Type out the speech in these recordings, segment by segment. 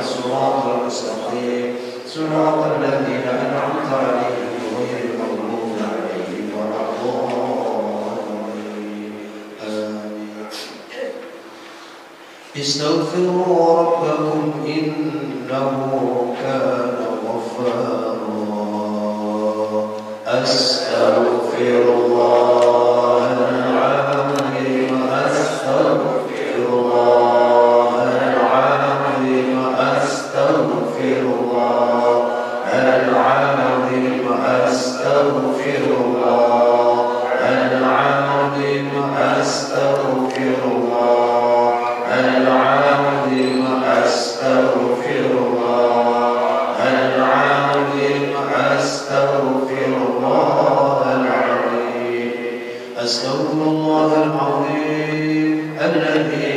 الصراط المستقيم. صراط الذين أنعمت عليهم غير المغضوب عليهم ولا الضالين. استغفروا ربكم إنه كان غفارا. أستغفر الله العظيم الذي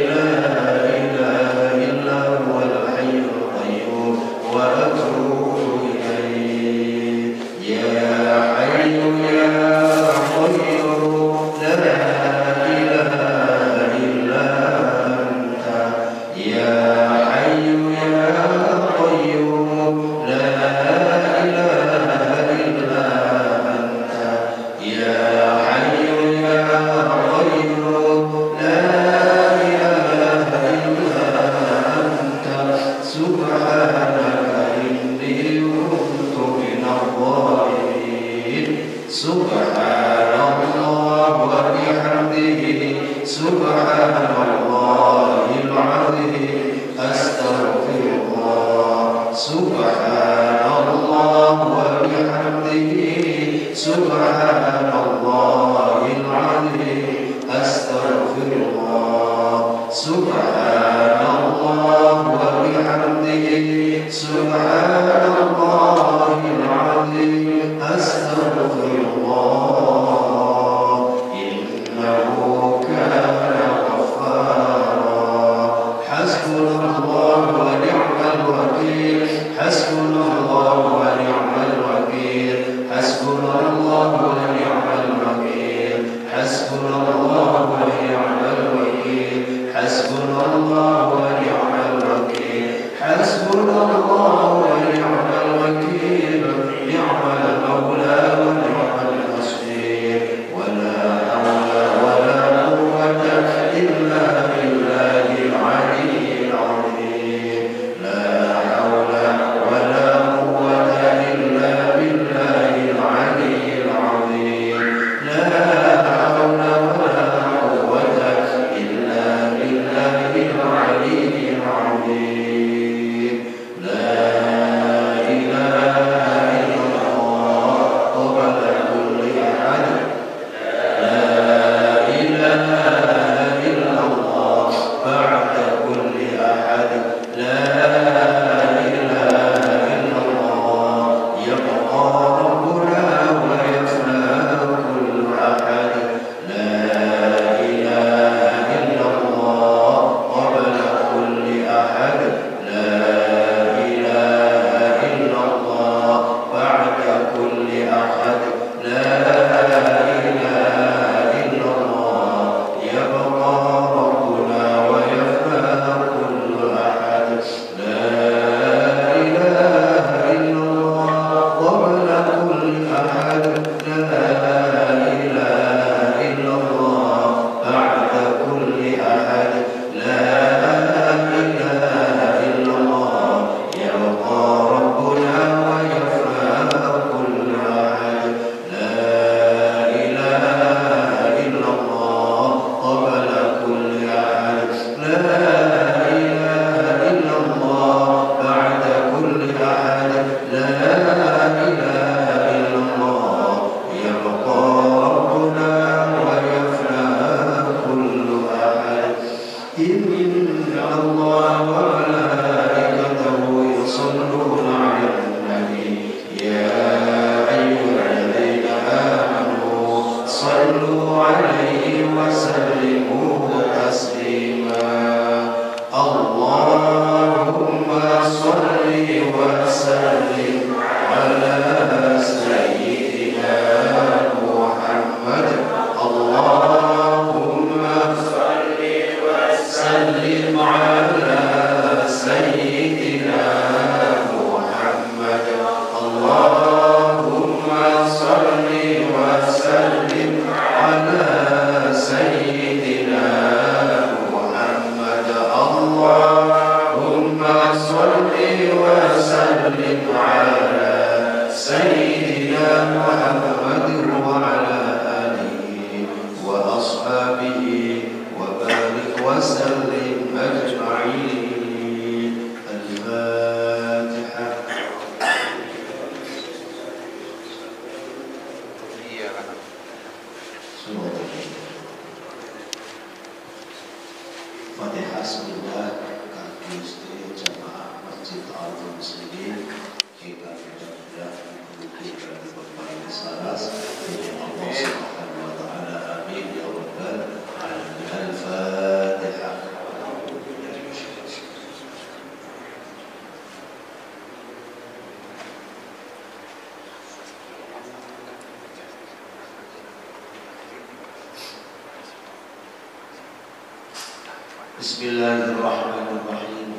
بسم الله الرحمن الرحيم.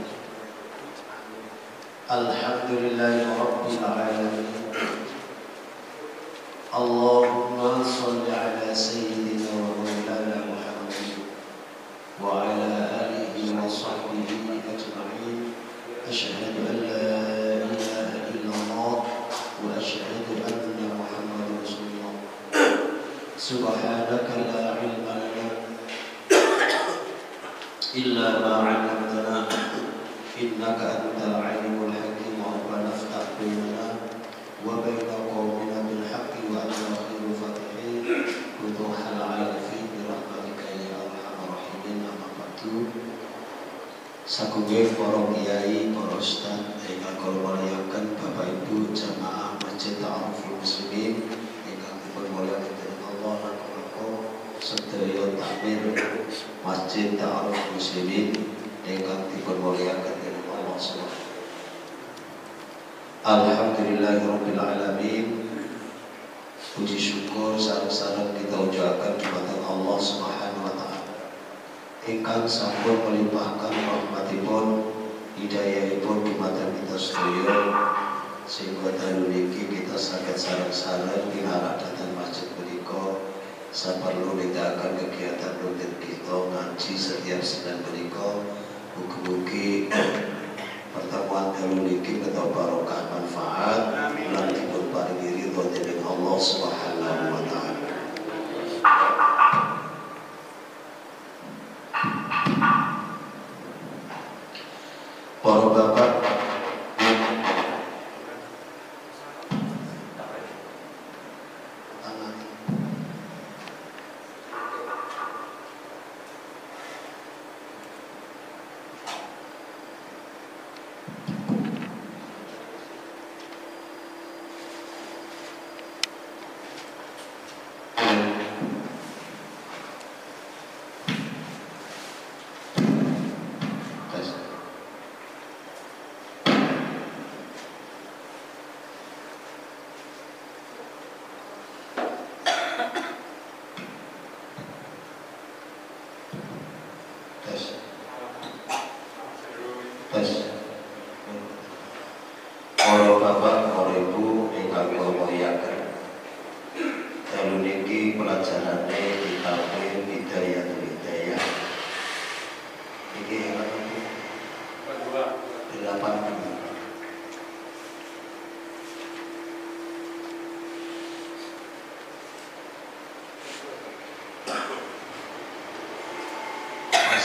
الحمد لله رب العالمين. اللهم صل Nggih para kiai, para ustaz ingkang kula mulyakan Bapak Ibu jamaah Masjid Ta'awuful Muslimin ingkang dipun mulyakaken dening Allah lan kula sedaya takmir Masjid Ta'awuful Muslimin ingkang dipun mulyakaken dening Allah Subhanahu Alhamdulillahirabbil alamin Puji syukur sarang-sarang kita ucapkan kepada Allah Subhanahu wa taala. Ingkang sampun melimpahkan rahmat rahmatipun hidayahipun mata kita sedaya sehingga dalu niki kita sarang-sarang di arah dhateng masjid perlu saperlu akan kegiatan rutin kita ngaji setiap Senin berikut Buku-buku pertemuan tahun niki betapa barokah manfaat. Nanti pun pada diri tuhan dengan Allah Subhanahu wa taala.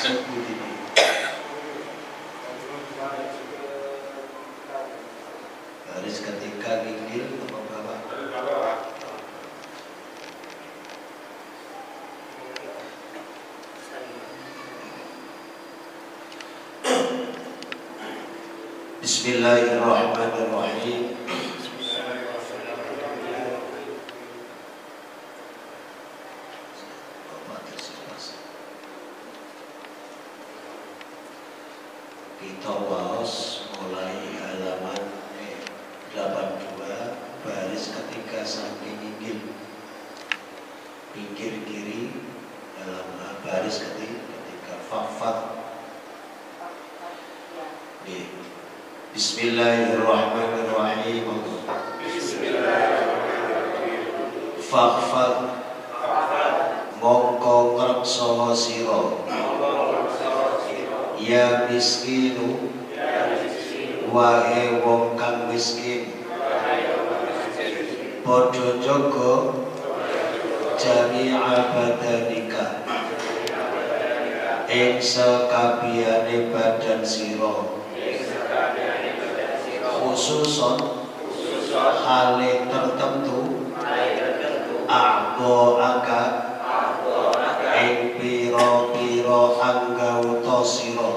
Baris ketika gigil apa? Bismillahirrahmanirrahim. Ketiga samping inggil pinggir kiri dalam baris ketiga ketika fafat. Bismillahirrahmanirrahim. Fafat. Mongko ngrekso sira. Ya miskinu. Wae wong kang miskin padha jaga jami'a badanika ing sekabiyane badan sira. Khususon hale tertentu Abo agak ing pira-pira anggauta sira.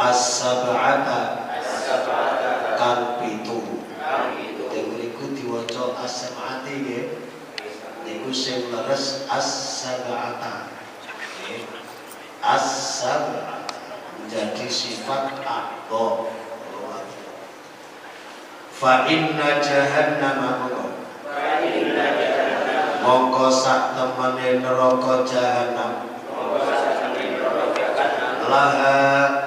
As-sab'ata sing leres as-sab'ata. As-sab'ata menjadi sifat abo fa inna jahannama mongko sak temene neraka jahanam laha